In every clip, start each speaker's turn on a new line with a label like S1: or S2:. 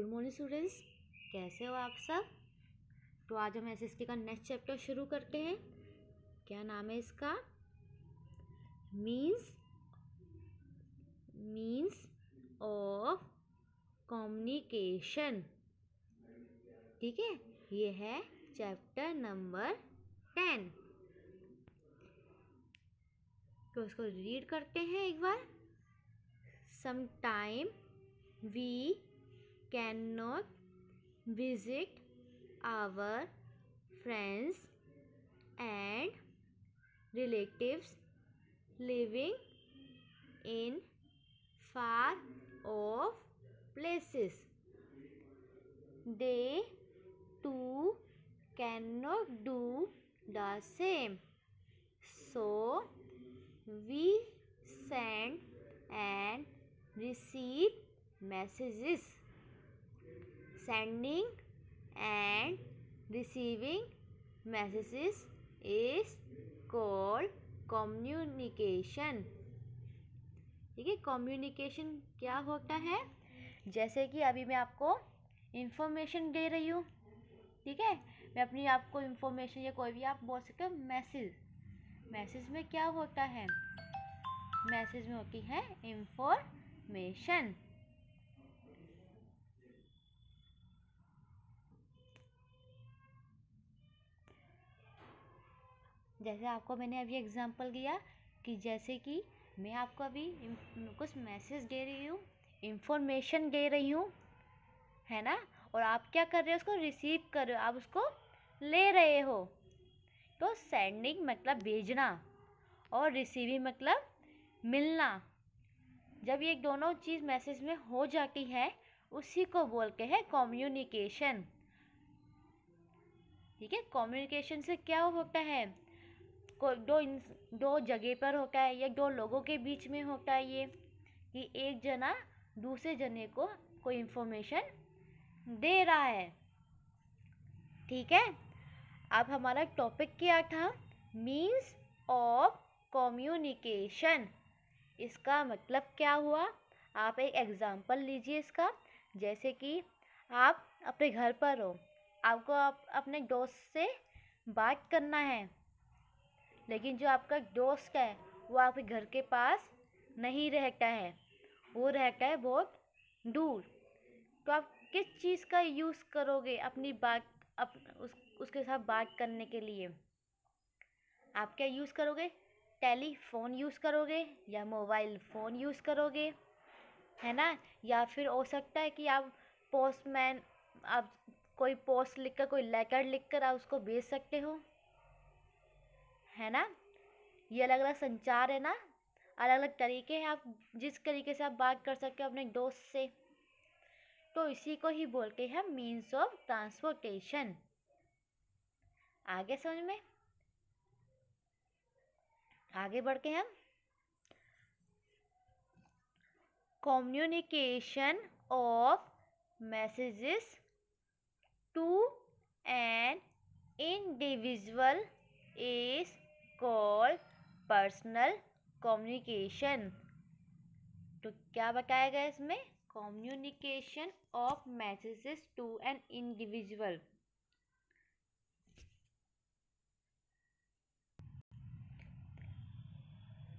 S1: Good morning students. कैसे हो आप सब? तो आज हम एस का नेक्स्ट चैप्टर शुरू करते हैं। क्या नाम है इसका? Means means of communication. ठीक है? ये है चैप्टर नंबर टेन। तो इसको रीड करते हैं एक बार। sometime we cannot visit our friends and relatives living in far off places. They too cannot do the same. So we send and receive messages sending and receiving messages is called communication. ठीक है communication क्या होता है? जैसे कि अभी मैं आपको इंफॉर्मेशन दे रही हूँ, ठीक है? मैं अपनी आपको इंफॉर्मेशन या कोई भी आप बोल सकते हो मैसेज मैसेज में क्या होता है? मैसेज में होती है इंफॉर्मेशन जैसे आपको मैंने अभी एग्जांपल दिया कि जैसे कि मैं आपको अभी कुछ मैसेज दे रही हूँ इंफॉर्मेशन दे रही हूँ, है ना? और आप क्या कर रहे हो उसको रिसीव कर रहे हो, आप उसको ले रहे हो। तो सेंडिंग मतलब भेजना और रिसीविंग मतलब मिलना। जब ये दोनों चीज़ मैसेज में हो जाती है, उसी को बोलते हैं कम्युनिकेशन ठीक है? कम्युनिकेशन से क्या होता है? को, दो दो जगह पर होता है या दो लोगों के बीच में होता है ये, कि एक जना दूसरे जने को कोई इंफॉर्मेशन दे रहा है। ठीक है? अब हमारा टॉपिक क्या था? मीन्स ऑफ़ कम्युनिकेशन इसका मतलब क्या हुआ? आप एक एग्ज़ाम्पल लीजिए इसका। जैसे कि आप अपने घर पर हो। आपको आप अपने दोस्त से बात करना है। लेकिन जो आपका दोस्त है, वो आपके घर के पास नहीं रहता है। वो रहता है बहुत दूर। तो आप किस चीज़ का यूज़ करोगे अपनी बात, अप, उस, उसके साथ बात करने के लिए? आप क्या यूज़ करोगे? टेलीफोन यूज़ करोगे या मोबाइल फ़ोन यूज़ करोगे? है ना? या फिर हो सकता है कि आप पोस्टमैन, आप कोई पोस्ट लिख कर कोई लेटर लिख कर आप उसको भेज सकते हो? है ना? ये अलग अलग संचार है ना? अलग अलग तरीके हैं आप, जिस तरीके से आप बात कर सकते हो अपने दोस्त से। तो इसी को ही बोलते हैं मीन्स ऑफ़ ट्रांसपोर्टेशन आगे समझ में? आगे बढ़ के हम। Communication of messages to an individual is called personal communication तो क्या बताया गया इसमें? communication of messages to an individual.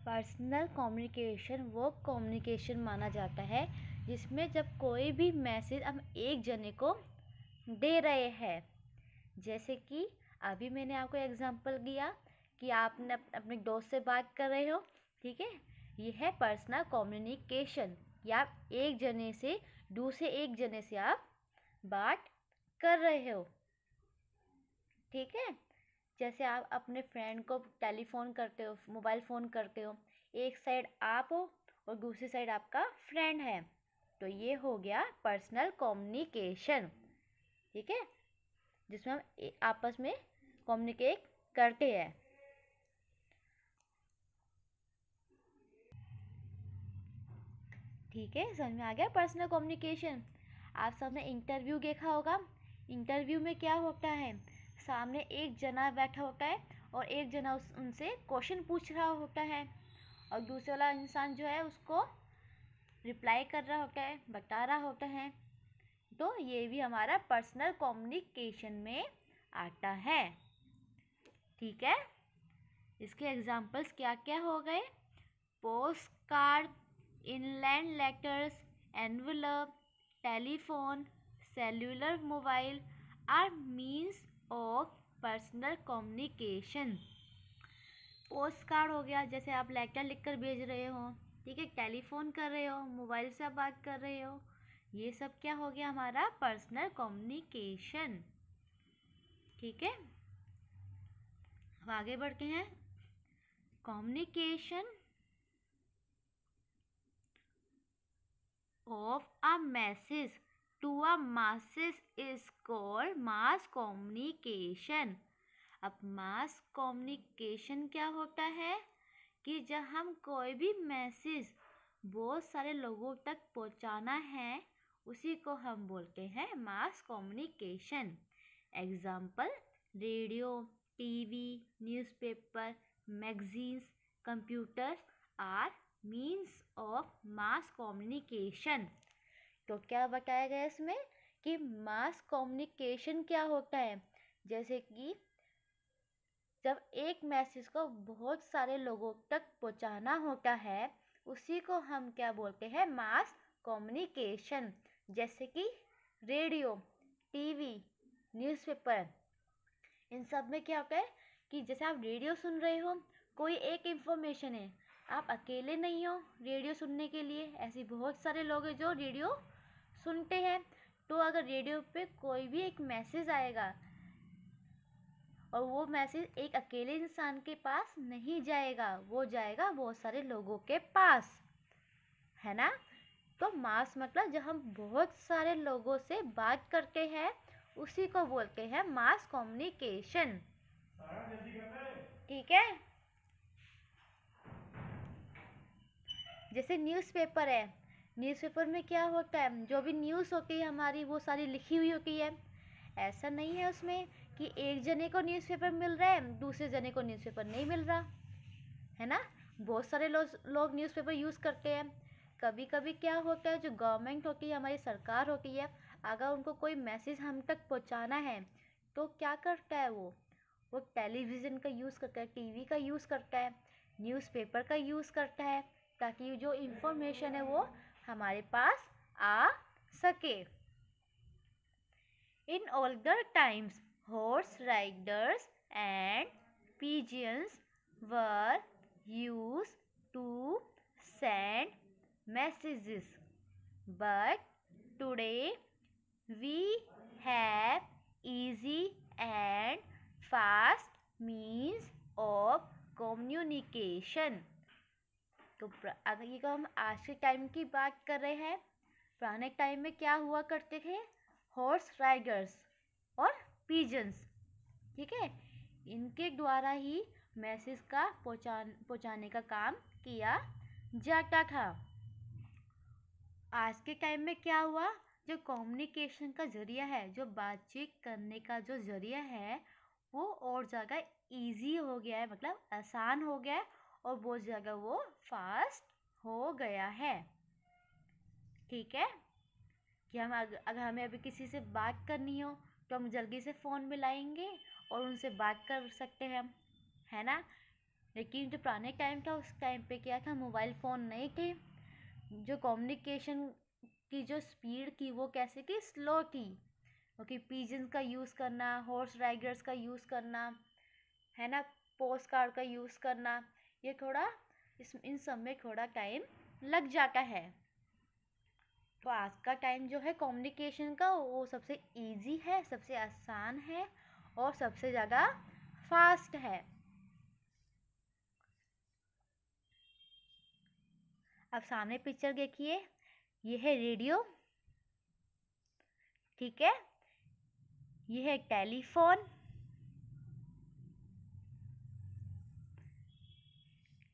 S1: Personal communication, वो कम्युनिकेशन माना जाता है, जिसमें जब कोई भी मैसेज हम एक जने को दे रहे हैं। जैसे कि, अभी मैंने आपको एग्जांपल दिया कि आपने अपने दोस्त से बात कर रहे हो, ठीक है? ये है पर्सनल कम्युनिकेशन या आप एक जने से दूसरे एक जने से आप बात कर रहे हो, ठीक है? जैसे आप अपने फ्रेंड को टेलीफोन करते हो मोबाइल फ़ोन करते हो, एक साइड आप हो और दूसरी साइड आपका फ्रेंड है तो ये हो गया पर्सनल कम्युनिकेशन ठीक है? जिसमें हम आपस में कम्युनिकेट करते हैं। ठीक है? समझ में आ गया? पर्सनल कम्युनिकेशन आप सबने इंटरव्यू देखा होगा। इंटरव्यू में क्या होता है? सामने एक जना बैठा होता है और एक जना उस, उनसे क्वेश्चन पूछ रहा होता है। और दूसरे वाला इंसान जो है उसको रिप्लाई कर रहा होता है, बता रहा होता है। तो ये भी हमारा पर्सनल कम्युनिकेशन में आता है। ठीक है? इसके एग्जाम्पल्स क्या क्या हो गए? Post card inland letters envelope telephone cellular mobile are means of personal communication post card हो गया, जैसे आप लेटर लिखकर भेज रहे हो, ठीक है? टेलीफोन कर रहे हो मोबाइल से बात कर रहे हो, ये सब क्या हो गया हमारा पर्सनल कम्युनिकेशन ठीक है? अब आगे बढ़ते हैं। Communication of a message to a masses is called mass communication. अब मास कम्युनिकेशन क्या होता है? कि जब हम कोई भी मैसेज बहुत सारे लोगों तक पहुंचाना है, उसी को हम बोलते हैं mass communication example radio TV newspaper magazines computers are means of mass communication तो क्या बताया गया इसमें कि मास कम्युनिकेशन क्या होता है? जैसे कि जब एक मैसेज को बहुत सारे लोगों तक पहुंचाना होता है, उसी को हम क्या बोलते हैं? मास कम्युनिकेशन जैसे कि रेडियो टीवी न्यूज़पेपर इन सब में क्या होता है कि जैसे आप रेडियो सुन रहे हो, कोई एक इन्फॉर्मेशन है आप अकेले नहीं हो रेडियो सुनने के लिए। ऐसे बहुत सारे लोग हैं जो रेडियो सुनते हैं। तो अगर रेडियो पे कोई भी एक मैसेज आएगा और वो मैसेज एक अकेले इंसान के पास नहीं जाएगा, वो जाएगा बहुत सारे लोगों के पास। है ना? तो मास मतलब जब हम बहुत सारे लोगों से बात करते हैं, उसी को बोलते हैं मास कम्युनिकेशन ठीक है? जैसे न्यूज़पेपर है। न्यूज़पेपर में क्या होता है? जो भी न्यूज़ होती है हमारी, वो सारी लिखी हुई होती है। ऐसा नहीं है उसमें कि एक जने को न्यूज़पेपर मिल रहा है, दूसरे जने को न्यूज़पेपर नहीं मिल रहा। है ना? बहुत सारे लोग लोग न्यूज़पेपर यूज़ करते हैं। कभी कभी क्या होता है, जो गवर्नमेंट होती है, हमारी सरकार होती है, अगर उनको कोई मैसेज हम तक पहुंचाना है तो क्या करता है वो? वो टेलीविज़न का यूज़ करता है टीवी का यूज़ करता है न्यूज़पेपर का यूज़ करता है। ताकि जो इंफॉर्मेशन है वो हमारे पास आ सके। In all the times horse riders and pigeons were used to send messages but today we have easy and fast means of communication तो अगर ये हम आज के टाइम की बात कर रहे हैं, पुराने टाइम में क्या हुआ करते थे? हॉर्स राइडर्स और पीजन्स ठीक है? इनके द्वारा ही मैसेज का पहुँचा पहुँचाने का काम किया जाता था। आज के टाइम में क्या हुआ? जो कम्युनिकेशन का ज़रिया है, जो बातचीत करने का जो ज़रिया है, वो और ज़्यादा इजी हो गया है मतलब आसान हो गया है। और बहुत ज़्यादा वो फास्ट हो गया है। ठीक है? कि हम अगर हमें अभी किसी से बात करनी हो तो हम जल्दी से फ़ोन मिलाएँगे और उनसे बात कर सकते हैं हम, है ना? लेकिन जो पुराने टाइम था, उस टाइम पे क्या था? मोबाइल फ़ोन नहीं थे। जो कम्युनिकेशन की जो स्पीड थी, वो कैसे की? स्लो थी। क्योंकि पीजन का यूज़ करना हॉर्स राइडर्स का यूज़ करना, है ना? पोस्ट कार्ड का यूज़ करना ये थोड़ा इस, इन सब में थोड़ा टाइम लग जाता है। तो आज का टाइम जो है कम्युनिकेशन का, वो सबसे इजी है, सबसे आसान है और सबसे ज़्यादा फास्ट है। अब सामने पिक्चर देखिए, ये है रेडियो ठीक है? यह है टेलीफोन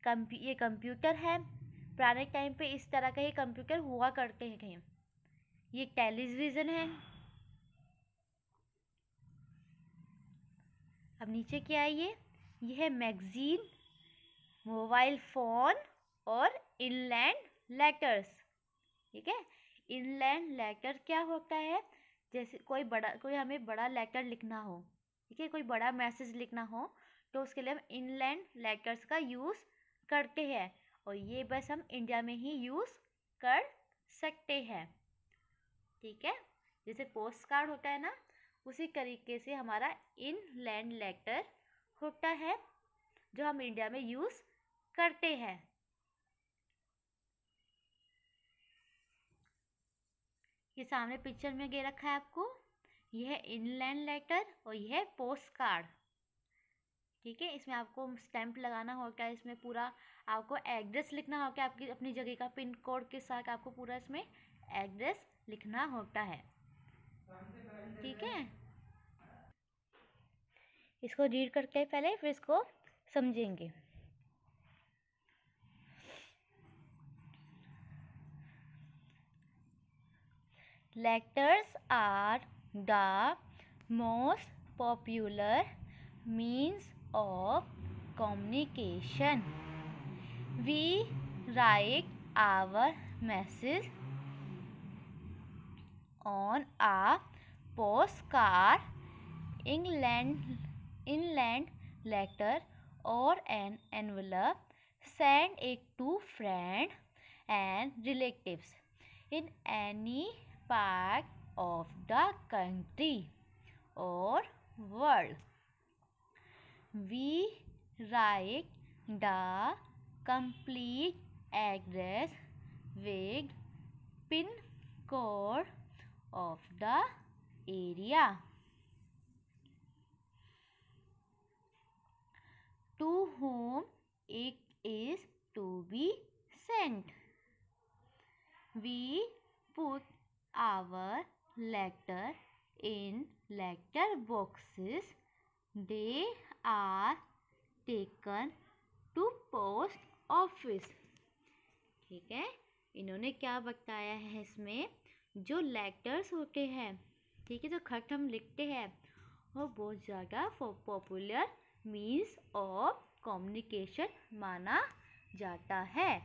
S1: ये कंप्यूटर है। पुराने टाइम पे इस तरह का ही कंप्यूटर हुआ करते हैं कहीं। ये टेलीविज़न है। अब नीचे क्या है ये? ये है मैगज़ीन, मोबाइल फ़ोन और इनलैंड लेटर्स। ठीक है? इनलैंड लेटर क्या होता है? जैसे कोई बड़ा, कोई हमें बड़ा लेटर लिखना हो, ठीक है? कोई बड़ा मैसेज लिखना हो तो उसके लिए हम इनलैंड लेटर्स का यूज़ करते हैं और ये बस हम इंडिया में ही यूज़ कर सकते हैं। ठीक है? जैसे पोस्ट कार्ड होता है ना, उसी तरीके से हमारा इन लैंड लेटर होता है, जो हम इंडिया में यूज़ करते हैं। ये सामने पिक्चर में दे रखा है आपको। यह इनलैंड लेटर और यह पोस्ट कार्ड ठीक है? इसमें आपको स्टैंप लगाना होगा इसमें पूरा आपको एड्रेस लिखना होगा आपकी अपनी जगह का पिन कोड के साथ आपको पूरा इसमें एड्रेस लिखना होता है। ठीक है? इसको रीड करके पहले, फिर इसको समझेंगे। Letters are the most popular means of communication we write our message on a postcard inland inland letter or an envelope send it to friends and relatives in any part of the country or world. We write the complete address with pin code of the area. To whom it is to be sent. We put our letter in letter boxes. They are taken to post office. ठीक है? इन्होंने क्या बताया है इसमें? जो letters होते हैं, ठीक है, जो खत हम लिखते हैं, वो बहुत ज़्यादा पॉपुलर मीन्स ऑफ़ कम्युनिकेशन माना जाता है।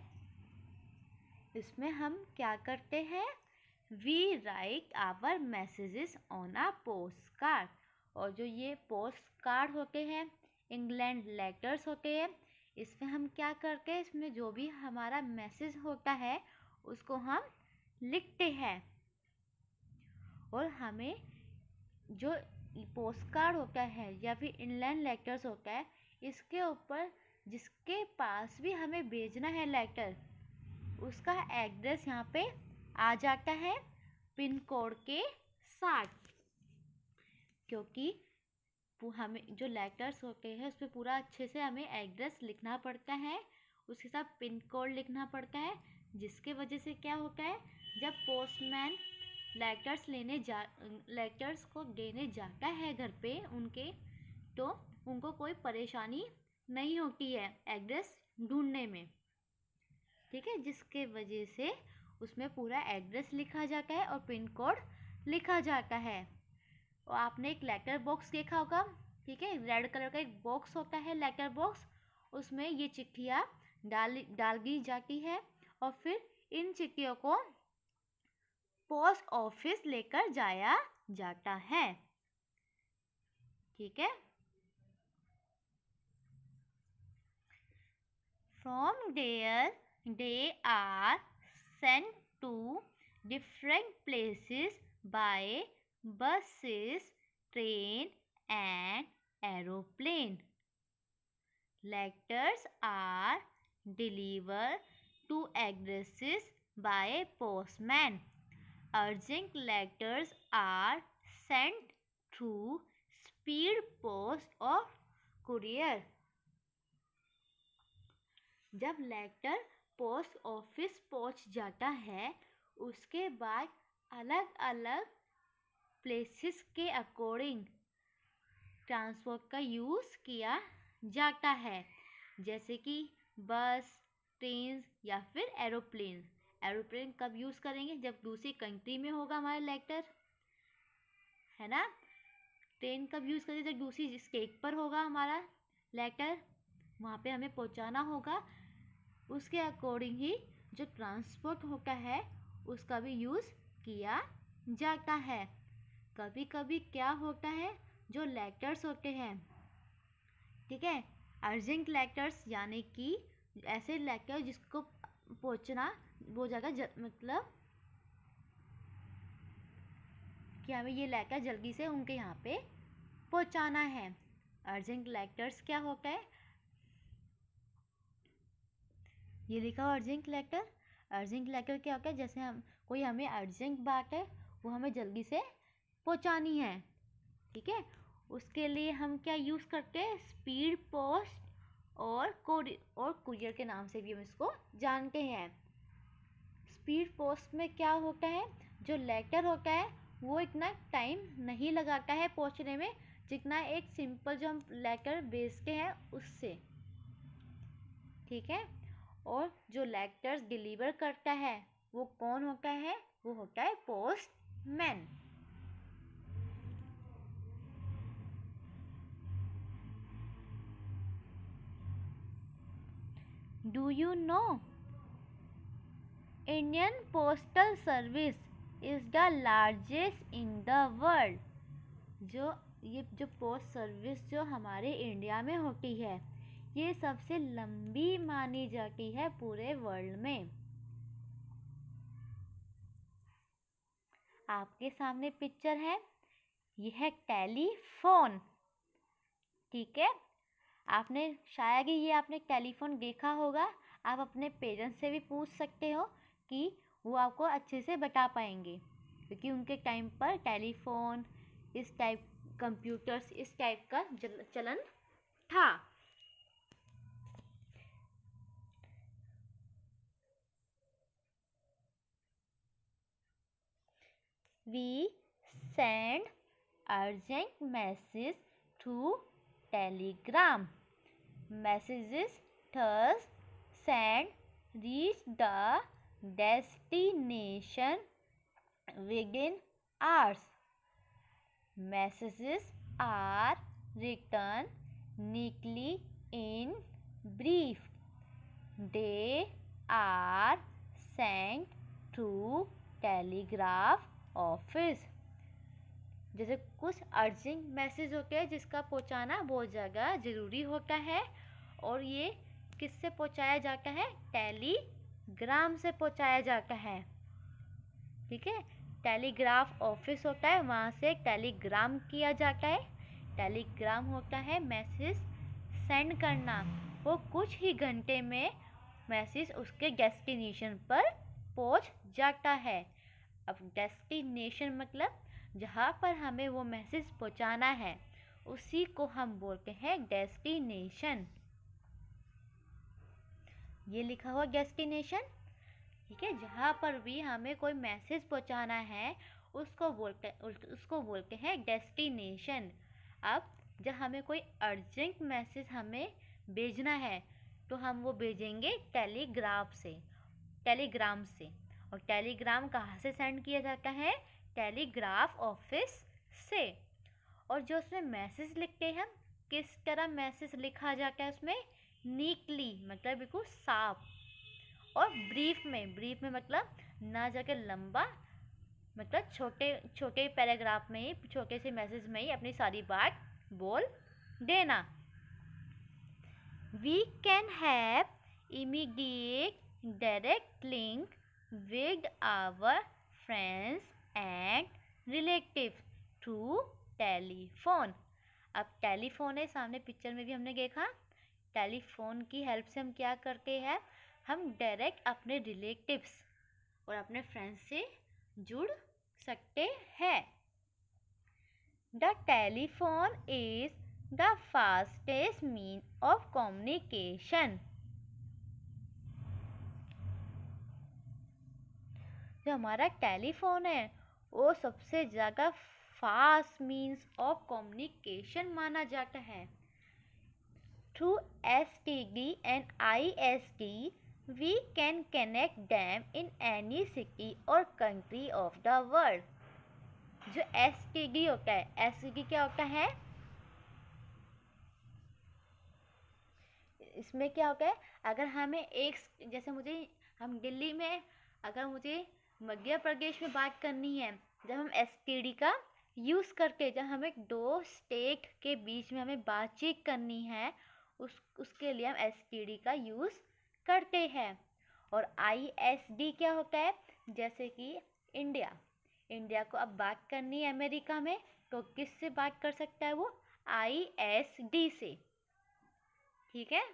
S1: इसमें हम क्या करते हैं? We write our messages on a post card और जो ये पोस्ट कार्ड होते हैं इंग्लैंड लेटर्स होते हैं, इसमें हम क्या करते हैं, इसमें जो भी हमारा मैसेज होता है, उसको हम लिखते हैं। और हमें जो पोस्ट कार्ड होता है या फिर इनलैंड लेटर्स होता है, इसके ऊपर जिसके पास भी हमें भेजना है लेटर उसका एड्रेस यहाँ पे आ जाता है, पिन कोड के साथ। क्योंकि हमें, जो लेटर्स होते हैं उस पर पूरा अच्छे से हमें एड्रेस लिखना पड़ता है, उसके साथ पिन कोड लिखना पड़ता है, जिसके वजह से क्या होता है, जब पोस्टमैन लेटर्स लेने जा लेटर्स को देने जाता है घर पे उनके तो उनको कोई परेशानी नहीं होती है एड्रेस ढूँढने में। ठीक है? जिसके वजह से उसमें पूरा एड्रेस लिखा जाता है और पिन कोड लिखा जाता है। और आपने एक लेटर बॉक्स देखा होगा, ठीक है? रेड कलर का एक बॉक्स होता है लेटर बॉक्स उसमें ये चिट्ठियाँ डाल डाल दी जाती है और फिर इन चिट्ठियों को पोस्ट ऑफ़िस लेकर जाया जाता है, ठीक है? From there they are sent to different places by buses, train and aeroplane. Letters are delivered to addresses by a postman. Urgent letters are sent through speed post or courier. जब letter post office पहुँच जाता है उसके बाद अलग अलग places के according transport का यूज़ किया जाता है। जैसे कि बस ट्रेन या फिर एरोप्लेन एरोप्लेन कब यूज़ करेंगे? जब दूसरी कंट्री में होगा हमारा लेटर है ना? ट्रेन कब यूज़ करेंगे? जब दूसरी स्टेट पर होगा हमारा लेटर वहाँ पे हमें पहुँचाना होगा। उसके अकॉर्डिंग ही जो ट्रांसपोर्ट होता है, उसका भी यूज़ किया जाता है। कभी कभी क्या होता है, जो लेटर्स होते हैं, ठीक है? अर्जेंट लेटर्स यानी कि ऐसे लेटर जिसको पहुँचना वो जगह मतलब कि हमें ये लेटर जल्दी से उनके यहाँ पे पहुंचाना है। अर्जेंट लेटर्स क्या होता है? ये लिखा हो अर्जेंट लेटर अर्जेंट लेटर क्या होता है? जैसे हम, कोई हमें अर्जेंट बात है, वो हमें जल्दी से पहुंचानी है, ठीक है? उसके लिए हम क्या यूज़ करते हैं? स्पीड पोस्ट और कोरियर और कुरियर के नाम से भी हम इसको जानते हैं। स्पीड पोस्ट में क्या होता है? जो लेटर होता है, वो इतना टाइम नहीं लगाता है पहुँचने में, जितना एक सिंपल जो हम लेटर भेजते हैं उससे, ठीक है? और जो लेटर्स डिलीवर करता है, वो कौन होता है? वो होता है postman do you know Indian postal service is the largest in the world जो, ये जो पोस्ट सर्विस जो हमारे इंडिया में होती है, ये सबसे लंबी मानी जाती है पूरे वर्ल्ड में। आपके सामने पिक्चर है, यह है टेलीफोन, ठीक है? आपने शायद ही ये आपने टेलीफोन देखा होगा, आप अपने पेरेंट्स से भी पूछ सकते हो कि वो आपको अच्छे से बता पाएँगे। क्योंकि उनके टाइम पर टेलीफोन, इस टाइप, कंप्यूटर्स, इस टाइप का चलन था। We send urgent message through telegram. Messages thus sent reach the destination within hours. Messages are written neatly in brief. They are sent to telegraph office. जैसे कुछ urgent message होते हैं जिसका पहुंचाना बहुत ज़्यादा ज़रूरी होता है और ये किससे पहुँचाया जाता है? टेलीग्राम से पहुँचाया जाता है। ठीक है? टेलीग्राफ ऑफ़िस होता है, वहाँ से टेलीग्राम किया जाता है। टेलीग्राम होता है मैसेज सेंड करना। वो कुछ ही घंटे में मैसेज उसके डेस्टिनेशन पर पहुँच जाता है। अब डेस्टिनेशन मतलब जहाँ पर हमें वो मैसेज पहुँचाना है, उसी को हम बोलते हैं डेस्टिनेशन। ये लिखा हुआ डेस्टिनेशन? ठीक है, जहाँ पर भी हमें कोई मैसेज पहुँचाना है, उसको बोलते उसको बोलते हैं डेस्टिनेशन। अब जब हमें कोई अर्जेंट मैसेज हमें भेजना है तो हम वो भेजेंगे टेलीग्राफ से, टेलीग्राम से। और टेलीग्राम कहाँ से सेंड किया जाता है? टेलीग्राफ ऑफ़िस से। और जो उसमें मैसेज लिखते हैं हम किस तरह मैसेज लिखा जाता है उसमें? नीकली मतलब बिल्कुल साफ़। और ब्रीफ में ब्रीफ में मतलब ना जाकर लंबा मतलब छोटे छोटे पैराग्राफ में ही, छोटे से मैसेज में ही अपनी सारी बात बोल देना। We can have immediate direct link with our friends and relative through telephone अब टेलीफोन है, सामने पिक्चर में भी हमने देखा। टेलीफोन की हेल्प से हम क्या करते हैं? हम डायरेक्ट अपने रिलेटिव्स और अपने फ्रेंड्स से जुड़ सकते हैं। The telephone is the fastest mean of communication जो हमारा टेलीफोन है वो सबसे ज़्यादा फास्ट मीन्स ऑफ़ कम्युनिकेशन माना जाता है। Through S T D and I S T we can connect them in any city और कंट्री ऑफ़ द वर्ल्ड जो एस टी डी होता है एस टी डी क्या होता है? इसमें क्या होता है? अगर हमें एक, जैसे मुझे, हम दिल्ली में, अगर मुझे मध्य प्रदेश में बात करनी है, जब हम एस का यूज़ करके, जब हमें दो स्टेट के बीच में हमें बातचीत करनी है, उस, उसके लिए हम एस का यूज़ करते हैं। और आई एस डी क्या होता है? जैसे कि इंडिया इंडिया को अब बात करनी है अमेरिका में तो किस से बात कर सकता है वो? आई एस डी से। ठीक है?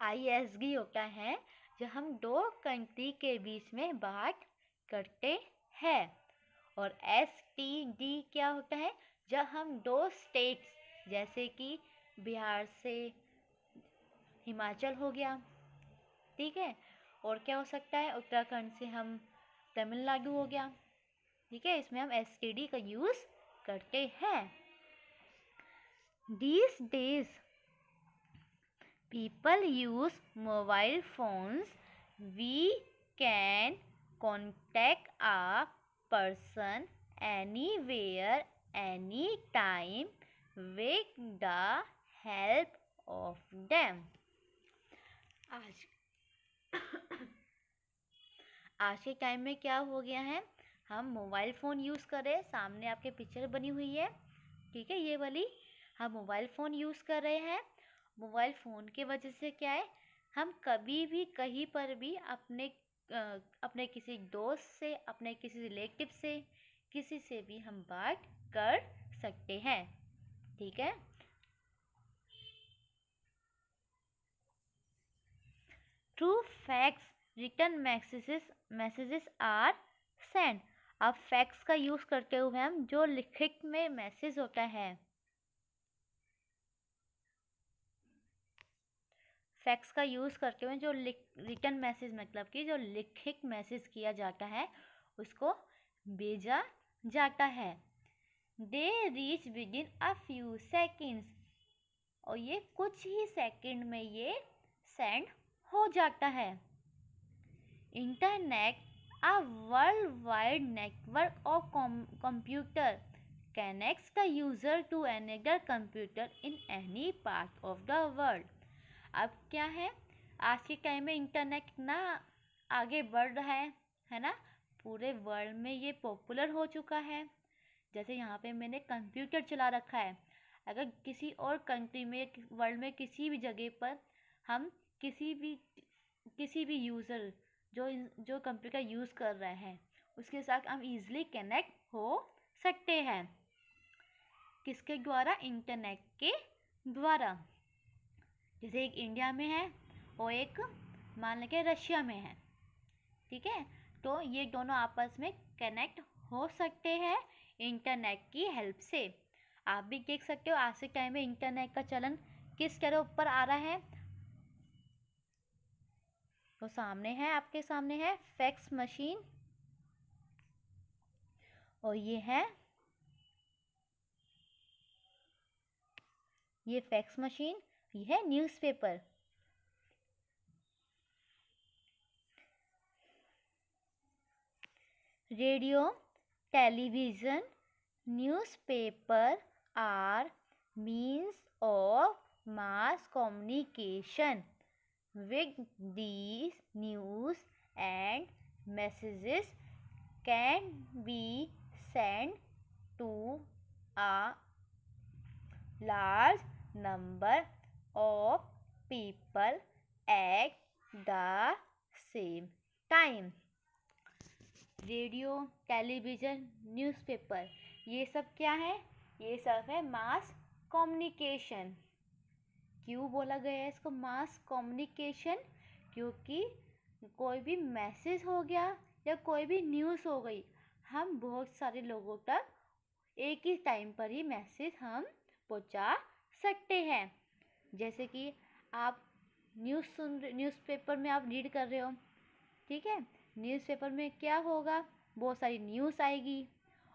S1: आई एस डी होता है जो हम दो कंट्री के बीच में बात करते हैं और एस टी डी क्या होता है? जब हम दो स्टेट्स जैसे कि बिहार से हिमाचल हो गया, ठीक है? और क्या हो सकता है? उत्तराखंड से हम तमिलनाडु हो गया, ठीक है? इसमें हम एस टी डी का यूज़ करते हैं। These days people use mobile phones we can contact a person anywhere any time with the help of them आज आज के टाइम में क्या हो गया है? हम मोबाइल फ़ोन यूज़ कर रहे हैं। सामने आपके पिक्चर बनी हुई है। ठीक है, ये वाली हम मोबाइल फ़ोन यूज़ कर रहे हैं। मोबाइल फ़ोन के वजह से क्या है, हम कभी भी कहीं पर भी अपने अपने किसी दोस्त से, अपने किसी रिलेटिव से, किसी से भी हम बात कर सकते हैं। ठीक है? Through fax written messages messages are send अब फैक्ट्स का यूज़ करते हुए हम जो लिखित में मैसेज होता है फैक्स का यूज़ करते हुए जो रिटर्न मैसेज मतलब कि जो लिखित मैसेज किया जाता है, उसको भेजा जाता है। They reach within a few seconds और ये कुछ ही सेकंड में ये सेंड हो जाता है। Internet a world wide network of computer connects the user to another computer in any part of the world. अब क्या है? आज के टाइम में इंटरनेट इतना आगे बढ़ रहा है है ना? पूरे वर्ल्ड में ये पॉपुलर हो चुका है। जैसे यहाँ पे मैंने कंप्यूटर चला रखा है। अगर किसी और कंट्री में वर्ल्ड में किसी भी जगह पर हम किसी भी किसी भी यूज़र जो जो कंप्यूटर यूज़ कर रहे हैं, उसके साथ हम इजीली कनेक्ट हो सकते हैं। किसके द्वारा? इंटरनेट के द्वारा। जैसे एक इंडिया में है और एक मान लें रशिया में है, ठीक है? तो ये दोनों आपस में कनेक्ट हो सकते हैं इंटरनेट की हेल्प से। आप भी देख सकते हो आज के टाइम में इंटरनेट का चलन किस तरह ऊपर आ रहा है। तो सामने है, आपके सामने है फैक्स मशीन और ये है, ये फैक्स मशीन यह है newspaper radio television newspaper are means of mass communication with these news and messages can be send to a large number of people at the same time. रेडियो television newspaper ये सब क्या है? ये सब है मास कम्युनिकेशन क्यों बोला गया है इसको मास कम्युनिकेशन क्योंकि कोई भी मैसेज हो गया या कोई भी न्यूज़ हो गई, हम बहुत सारे लोगों तक एक ही टाइम पर ही मैसेज हम पहुँचा सकते हैं। जैसे कि आप न्यूज़ सुन न्यूज़पेपर में आप रीड कर रहे हो, ठीक है? न्यूज़पेपर में क्या होगा? बहुत सारी न्यूज़ आएगी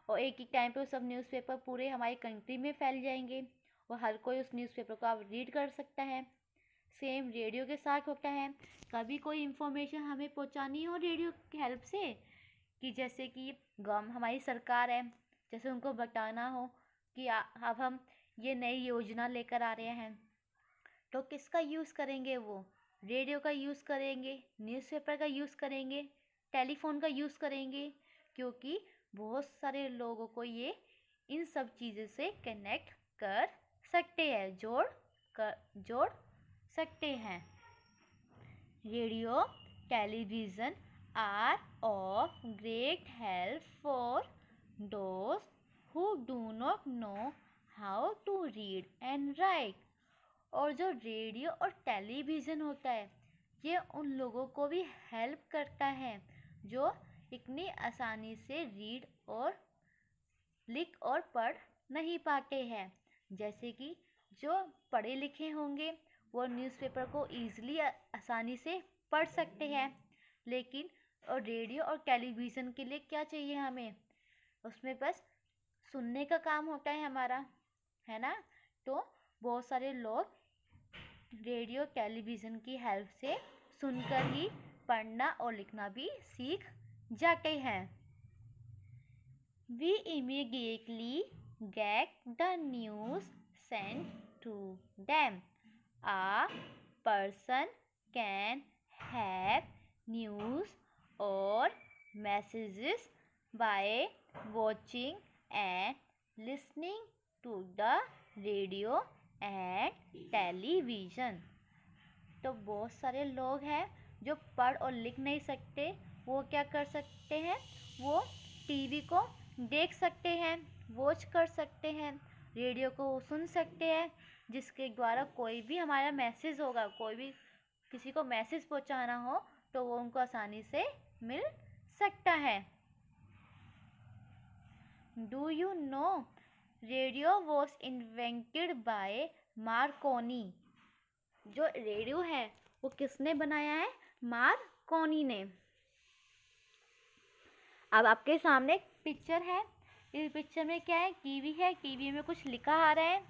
S1: और एक ही टाइम पे सब न्यूज़पेपर पूरे हमारी कंट्री में फैल जाएँगे और हर कोई उस न्यूज़पेपर को आप रीड कर सकता है। सेम रेडियो के साथ होता है। कभी कोई इन्फॉर्मेशन हमें पहुंचानी हो रेडियो की हेल्प से कि जैसे कि गम हमारी सरकार है, जैसे उनको बताना हो कि अब हम ये नई योजना लेकर आ रहे हैं। तो किसका यूज़ करेंगे वो? रेडियो का यूज़ करेंगे, न्यूज़पेपर का यूज़ करेंगे, टेलीफोन का यूज़ करेंगे, क्योंकि बहुत सारे लोगों को ये, इन सब चीज़ों से कनेक्ट कर सकते हैं, जोड़ कर, जोड़ सकते हैं। Radio, television, are of great help for those who do not know how to read and write. और जो रेडियो और टेलीविज़न होता है, ये उन लोगों को भी हेल्प करता है, जो इतनी आसानी से रीड और लिख और पढ़ नहीं पाते हैं। जैसे कि जो पढ़े लिखे होंगे, वो न्यूज़पेपर को ईज़िली आसानी से पढ़ सकते हैं। लेकिन और रेडियो और टेलीविज़न के लिए क्या चाहिए हमें? उसमें बस सुनने का काम होता है हमारा, है ना? तो बहुत सारे लोग रेडियो टेलीविज़न की हेल्प से सुनकर ही पढ़ना और लिखना भी सीख जाते हैं। We immediately get the news send to them a person can have news और messages by watching and listening to the radio and television तो बहुत सारे लोग हैं जो पढ़ और लिख नहीं सकते। वो क्या कर सकते हैं? वो टीवी को देख सकते हैं वॉच कर सकते हैं रेडियो को सुन सकते हैं, जिसके द्वारा कोई भी हमारा मैसेज होगा, कोई भी किसी को मैसेज पहुंचाना हो तो वो उनको आसानी से मिल सकता है। Do you know radio was invented by Marconi. जो रेडियो है, वो किसने बनाया है? मार्कोनी ने। अब आपके सामने एक पिक्चर है। इस पिक्चर में क्या है? कीवी है। कीवी में कुछ लिखा आ रहा है।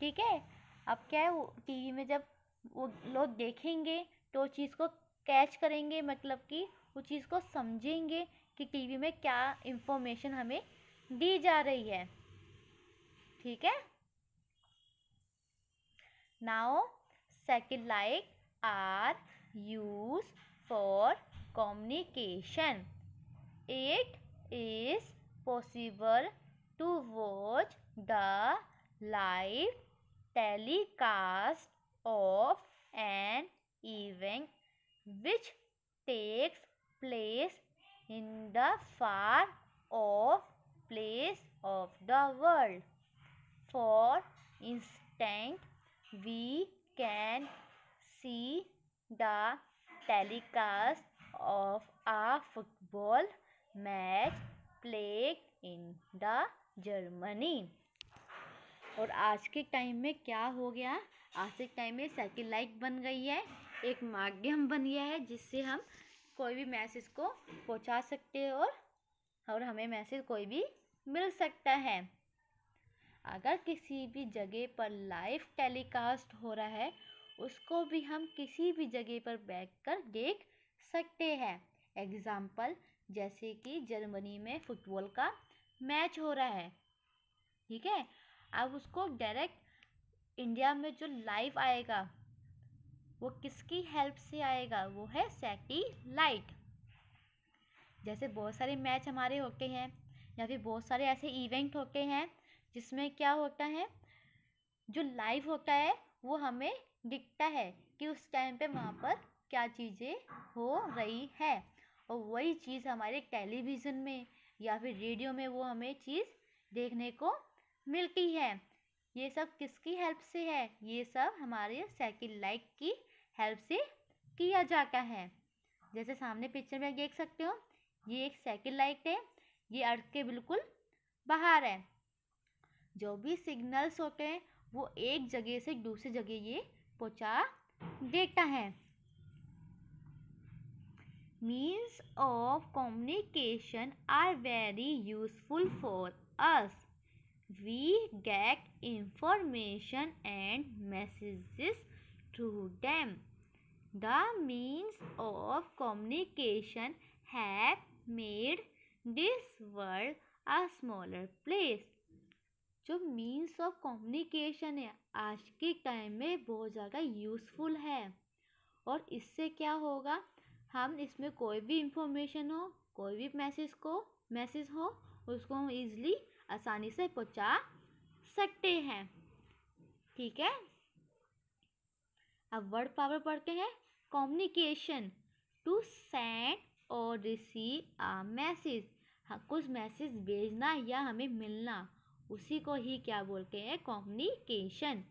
S1: ठीक है? अब क्या है? वो टीवी में जब वो लोग देखेंगे तो चीज़ को कैच करेंगे मतलब कि वो चीज़ को समझेंगे कि टीवी में क्या इंफॉर्मेशन हमें दी जा रही है। ठीक है? Now second like are used for communication it is possible to watch the live telecast of an event which takes place in the far of place of the world For instance, we can see the telecast of a football match played in the Germany. और आज के time में क्या हो गया आज के time में सैटेलाइट बन गई है एक माध्यम बन गया है जिससे हम कोई भी मैसेज को पहुँचा सकते हैं और और हमें मैसेज कोई भी मिल सकता है अगर किसी भी जगह पर लाइव टेलीकास्ट हो रहा है, उसको भी हम किसी भी जगह पर बैठ कर देख सकते हैं। एग्ज़ाम्पल जैसे कि जर्मनी में फुटबॉल का मैच हो रहा है, ठीक है? अब उसको डायरेक्ट इंडिया में जो लाइव आएगा, वो किसकी हेल्प से आएगा? वो है सैटेलाइट जैसे बहुत सारे मैच हमारे होते हैं, या फिर बहुत सारे ऐसे इवेंट होते हैं जिसमें क्या होता है, जो लाइव होता है, वो हमें दिखता है कि उस टाइम पे वहाँ पर क्या चीज़ें हो रही है। और वही चीज़ हमारे टेलीविज़न में या फिर रेडियो में वो हमें चीज़ देखने को मिलती है। ये सब किसकी हेल्प से है? ये सब हमारे लाइट की हेल्प से किया जाता है। जैसे सामने पिक्चर में देख सकते हो, ये एक लाइट है, ये अर्थ के बिल्कुल बाहर है। जो भी सिग्नल्स होते हैं, वो एक जगह से दूसरी जगह ये पहुँचा देता है। Means of communication are very useful for us we get information and messages through them the means of communication have made this world a smaller place जो मीन्स ऑफ़ कम्युनिकेशन है, आज के टाइम में बहुत ज़्यादा यूज़फुल है। और इससे क्या होगा? हम इसमें कोई भी इंफॉर्मेशन हो, कोई भी मैसेज को मैसेज हो, उसको हम ईज़िली आसानी से पहुँचा सकते हैं। ठीक है? अब वर्ड पावर पढ़ते हैं। कम्युनिकेशन टू सेंड और रिसीव आ मैसेज कुछ मैसेज भेजना या हमें मिलना। उसी को ही क्या बोलते हैं? कम्युनिकेशन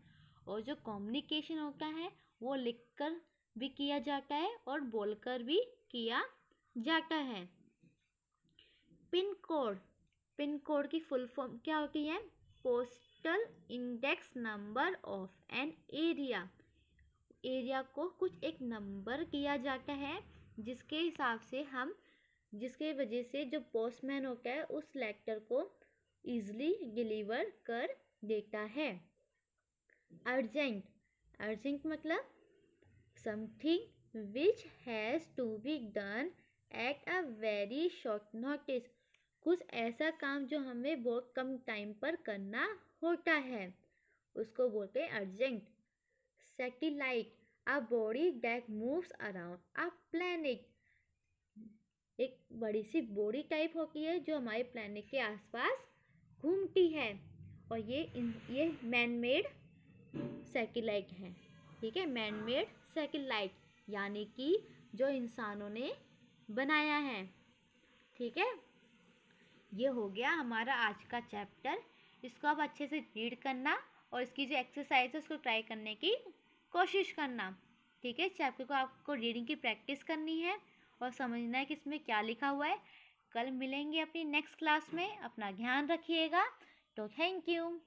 S1: और जो कम्युनिकेशन होता है, वो लिखकर भी किया जाता है और बोलकर भी किया जाता है। Pin code. पिन कोड की फुल फॉर्म क्या होती है? Postal index number of an area area को कुछ एक नंबर किया जाता है, जिसके हिसाब से हम, जिसके वजह से जो पोस्टमैन होता है, उस लेटर को ईजली डिलीवर कर देता है। अर्जेंट अर्जेंट मतलब something which has to be done at a very short notice कुछ ऐसा काम जो हमें बहुत कम टाइम पर करना होता है, उसको बोलते हैं urgent satellite a body that moves around a planet एक बड़ी सी बॉडी टाइप होती है जो हमारे प्लैनेट के आसपास घूमती है। और ये ये मैन मेड सैटेलाइट है। ठीक है? मैन मेड सैटेलाइट यानी कि जो इंसानों ने बनाया है। ठीक है? ये हो गया हमारा आज का चैप्टर इसको आप अच्छे से रीड करना और इसकी जो एक्सरसाइज है, उसको ट्राई करने की कोशिश करना। ठीक है? चैप्टर को आपको रीडिंग की प्रैक्टिस करनी है और समझना है कि इसमें क्या लिखा हुआ है। कल मिलेंगे अपनी नेक्स्ट क्लास में। अपना ध्यान रखिएगा। तो थैंक यू